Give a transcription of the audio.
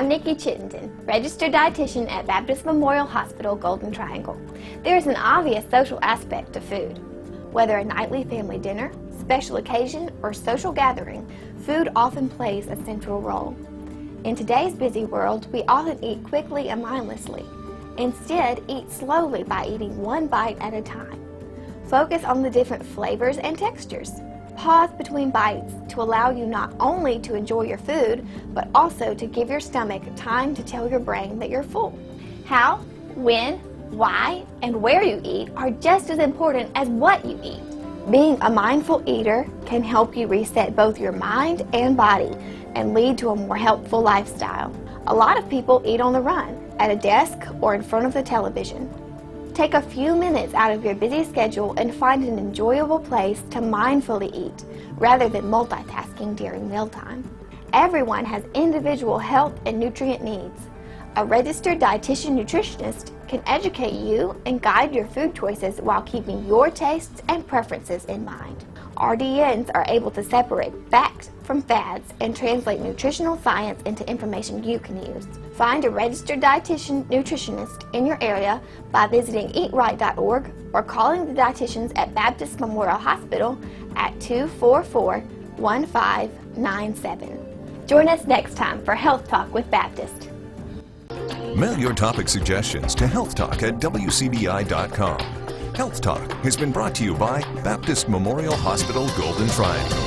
I'm Nikki Chittenden, registered dietitian at Baptist Memorial Hospital, Golden Triangle. There is an obvious social aspect to food. Whether a nightly family dinner, special occasion, or social gathering, food often plays a central role. In today's busy world, we often eat quickly and mindlessly. Instead, eat slowly by eating one bite at a time. Focus on the different flavors and textures. Pause between bites to allow you not only to enjoy your food, but also to give your stomach time to tell your brain that you're full. How, when, why, and where you eat are just as important as what you eat. Being a mindful eater can help you reset both your mind and body and lead to a more helpful lifestyle. A lot of people eat on the run, at a desk, or in front of the television. Take a few minutes out of your busy schedule and find an enjoyable place to mindfully eat rather than multitasking during mealtime. Everyone has individual health and nutrient needs. A registered dietitian nutritionist can educate you and guide your food choices while keeping your tastes and preferences in mind. RDNs are able to separate facts from fads and translate nutritional science into information you can use. Find a registered dietitian nutritionist in your area by visiting eatright.org or calling the dietitians at Baptist Memorial Hospital at 244 1597. Join us next time for Health Talk with Baptist. Mail your topic suggestions to healthtalk at wcbi.com. Health Talk has been brought to you by Baptist Memorial Hospital Golden Triangle.